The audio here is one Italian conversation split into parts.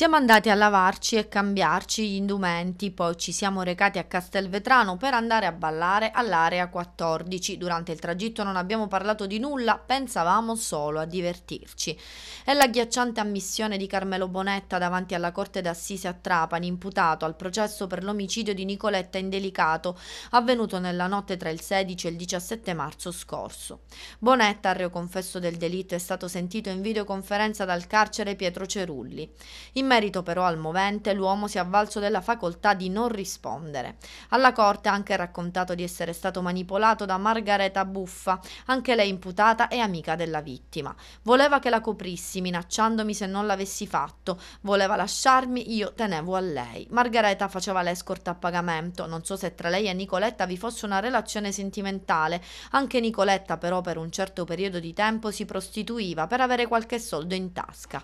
Siamo andati a lavarci e cambiarci gli indumenti, poi ci siamo recati a Castelvetrano per andare a ballare all'area 14. Durante il tragitto non abbiamo parlato di nulla, pensavamo solo a divertirci. È l'agghiacciante ammissione di Carmelo Bonetta davanti alla Corte d'Assise a Trapani, imputato al processo per l'omicidio di Nicoletta Indelicato, avvenuto nella notte tra il 16 e il 17 marzo scorso. Bonetta, reo confesso del delitto, è stato sentito in videoconferenza dal carcere Pietro Cerulli. In merito però al movente, l'uomo si è avvalso della facoltà di non rispondere. Alla corte ha anche raccontato di essere stato manipolato da Margareta Buffa, anche lei imputata e amica della vittima. Voleva che la coprissi, minacciandomi se non l'avessi fatto. Voleva lasciarmi, io tenevo a lei. Margareta faceva l'escort a pagamento. Non so se tra lei e Nicoletta vi fosse una relazione sentimentale. Anche Nicoletta però per un certo periodo di tempo si prostituiva per avere qualche soldo in tasca.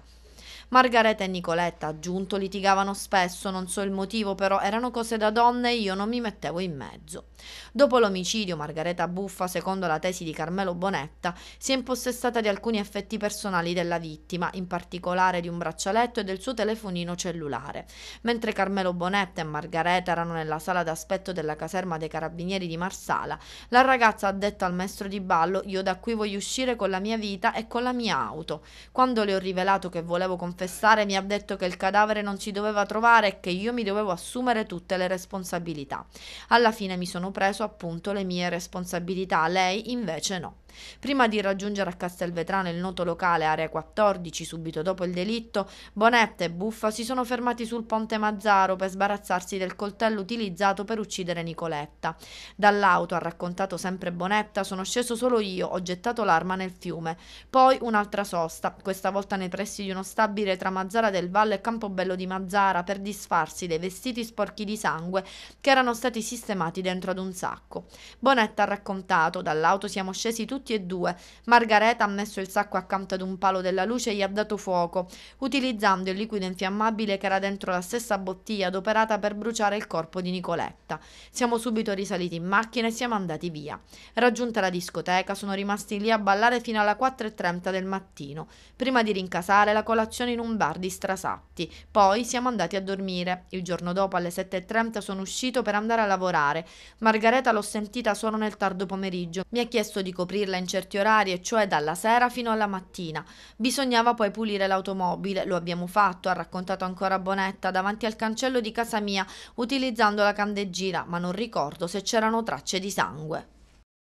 Margareta e Nicoletta, aggiunto, litigavano spesso, non so il motivo, però erano cose da donne e io non mi mettevo in mezzo. Dopo l'omicidio, Margareta Buffa, secondo la tesi di Carmelo Bonetta, si è impossessata di alcuni effetti personali della vittima, in particolare di un braccialetto e del suo telefonino cellulare. Mentre Carmelo Bonetta e Margareta erano nella sala d'aspetto della caserma dei carabinieri di Marsala, la ragazza ha detto al maestro di ballo: Io da qui voglio uscire con la mia vita e con la mia auto. Quando le ho rivelato che volevo confessare confessare mi ha detto che il cadavere non si doveva trovare e che io mi dovevo assumere tutte le responsabilità. Alla fine mi sono preso appunto le mie responsabilità, lei invece no. Prima di raggiungere a Castelvetrano il noto locale Area 14, subito dopo il delitto, Bonetta e Buffa si sono fermati sul ponte Mazzaro per sbarazzarsi del coltello utilizzato per uccidere Nicoletta. Dall'auto, ha raccontato sempre Bonetta, sono sceso solo io, ho gettato l'arma nel fiume. Poi un'altra sosta, questa volta nei pressi di uno stabile tra Mazzara del Valle e Campobello di Mazzara, per disfarsi dei vestiti sporchi di sangue che erano stati sistemati dentro ad un sacco. Bonetta ha raccontato, dall'auto siamo scesi tutti tutti e due. Margareta ha messo il sacco accanto ad un palo della luce e gli ha dato fuoco, utilizzando il liquido infiammabile che era dentro la stessa bottiglia adoperata per bruciare il corpo di Nicoletta. Siamo subito risaliti in macchina e siamo andati via. Raggiunta la discoteca, sono rimasti lì a ballare fino alle 4.30 del mattino, prima di rincasare la colazione in un bar di Strasatti. Poi siamo andati a dormire. Il giorno dopo, alle 7.30, sono uscito per andare a lavorare. Margareta l'ho sentita solo nel tardo pomeriggio. Mi ha chiesto di coprirla in certi orari, cioè dalla sera fino alla mattina. Bisognava poi pulire l'automobile, lo abbiamo fatto, ha raccontato ancora Bonetta, davanti al cancello di casa mia, utilizzando la candeggina, ma non ricordo se c'erano tracce di sangue.